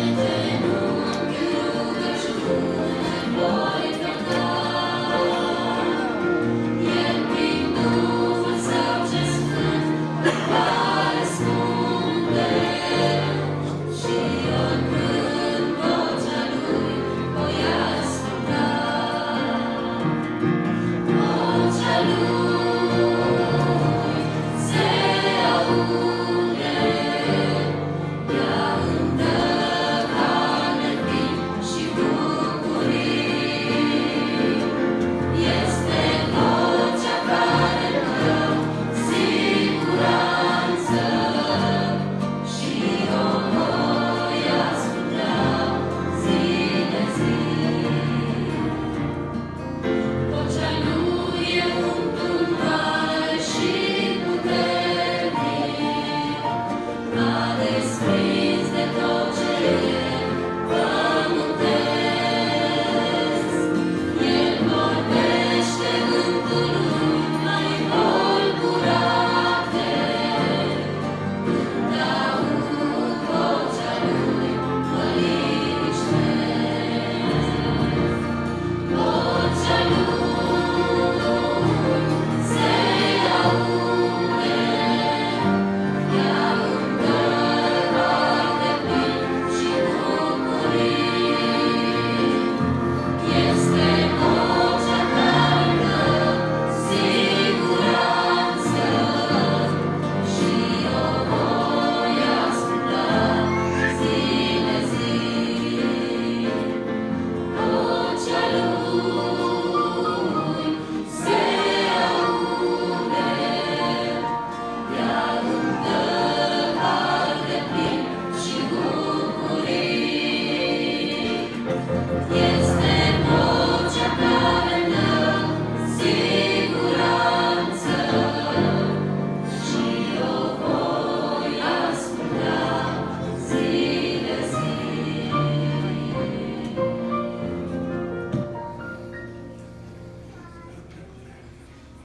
Amém.